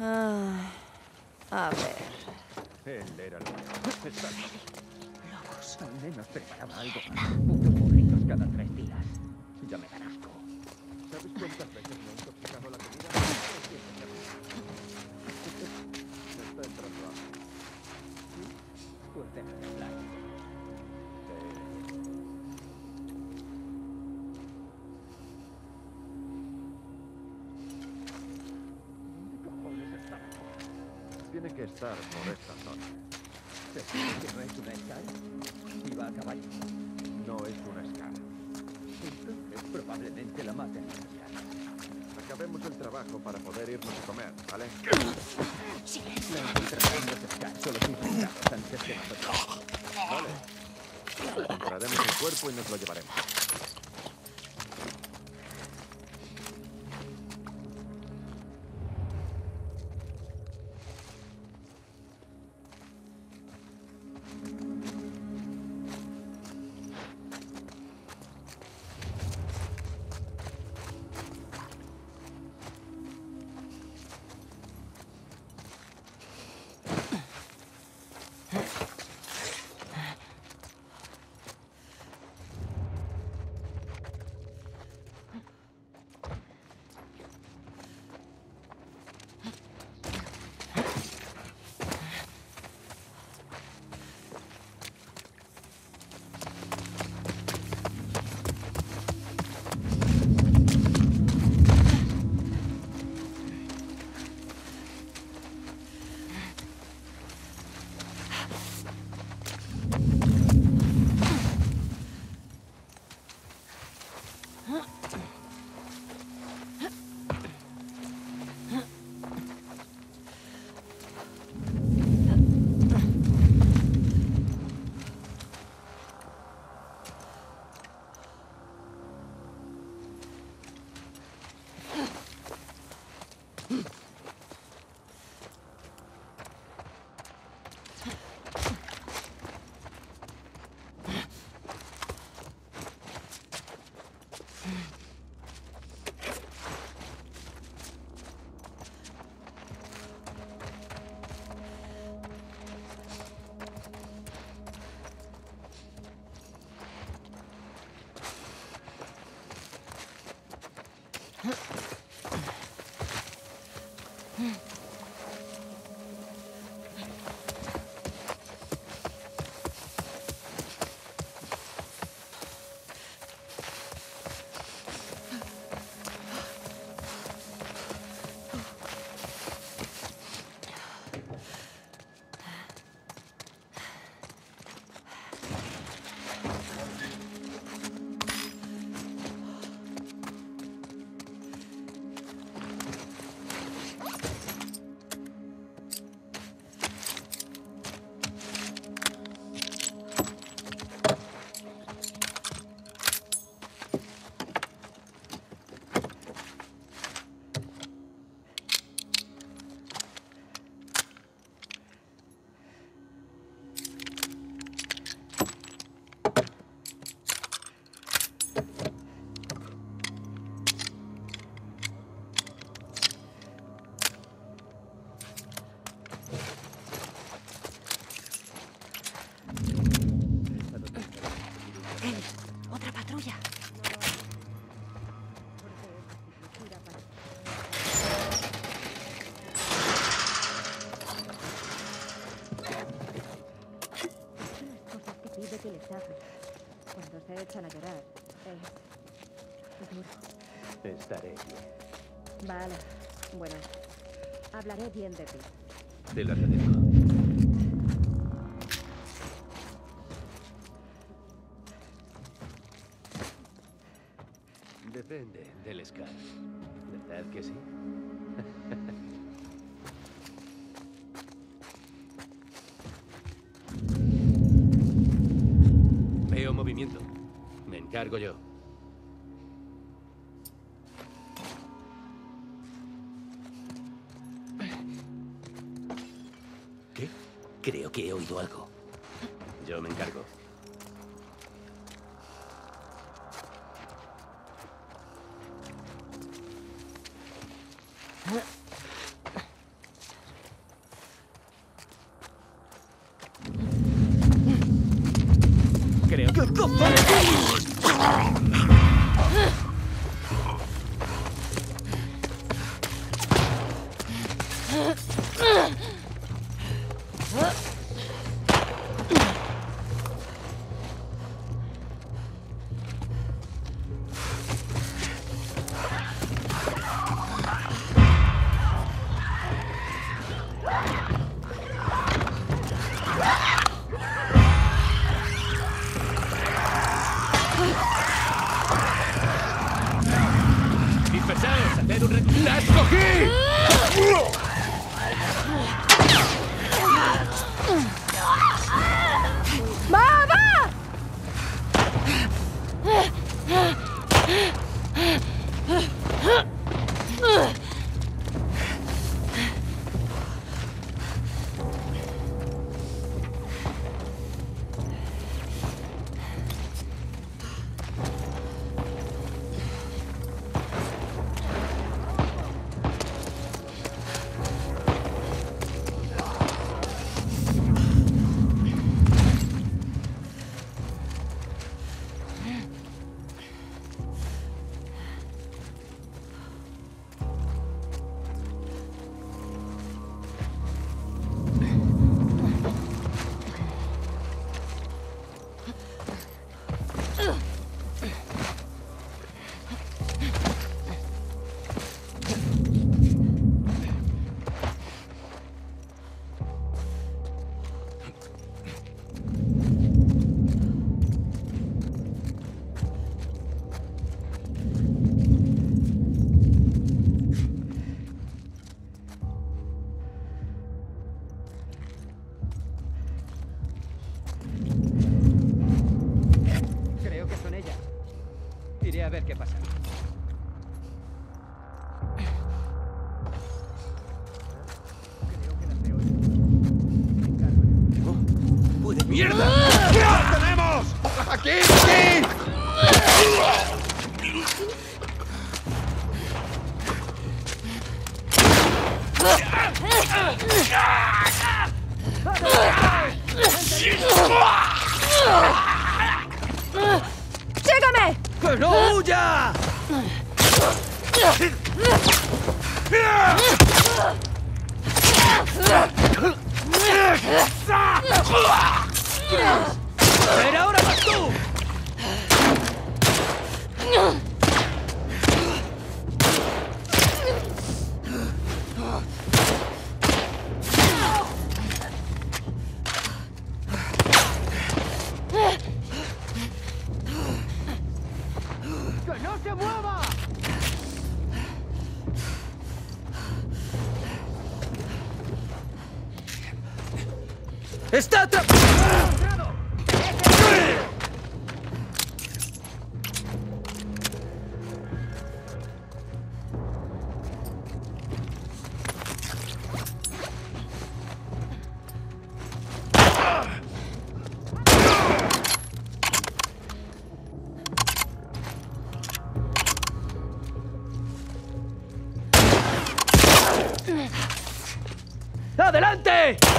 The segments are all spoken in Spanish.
Ah, a ver. Él era lo mejor. Está bien. Locos. Al menos preparaba algo más. Putos burritos cada tres días. Ya me dan asco. ¿Sabes cuántas veces me he intoxicado la comida? que estar por esta zona. ¿Seguro que no es una escala? Iba a caballo. No es una escala. Entonces probablemente la escala. Acabemos el trabajo para poder irnos a comer, ¿vale? La encontrarán los Scar, solo infectados antes que nosotros. Vale. Encontraremos el cuerpo y nos lo llevaremos. Huh? Cuando se echan a llorar, es duro. Estaré bien. Vale, bueno, hablaré bien de ti. Te lo agradezco. Depende del Scar. ¿Verdad que sí? Me encargo yo. ¿Qué? Creo que he oído algo. Yo me encargo. Creo que... haced un... ¡La escogí! Iré a ver qué pasa. Creo que las veo. Me encargo. ¡Mierda! ¡La tenemos! ¡Aquí! ¡Aquí! ¡Que no huya! ¡Pero ¡Está atrapado! ¡Adelante!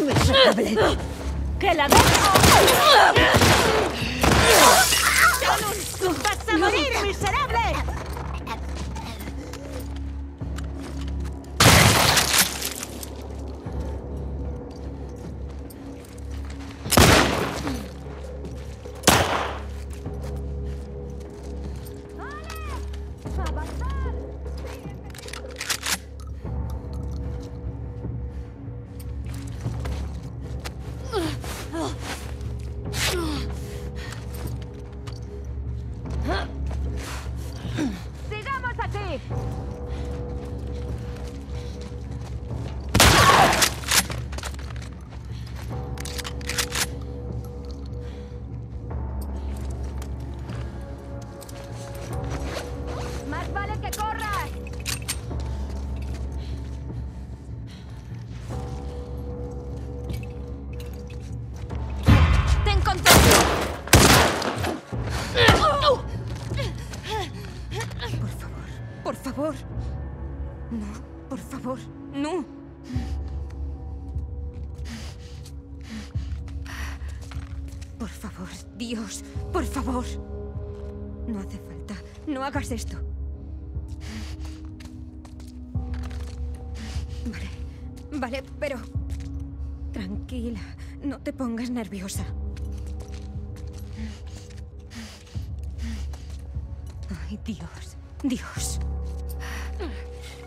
¡Miserable! ¡Que la dejo! Por favor, por favor. No, por favor, no. Por favor, Dios, por favor. No hace falta. No hagas esto. Vale, vale, pero... Tranquila, no te pongas nerviosa. Dios, Dios.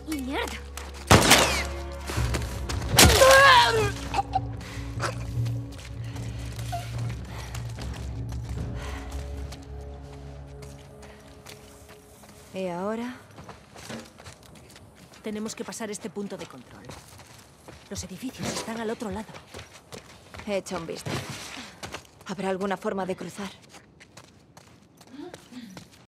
¡Mierda! ¿Y ahora? Tenemos que pasar este punto de control. Los edificios están al otro lado. He hecho un vistazo. ¿Habrá alguna forma de cruzar?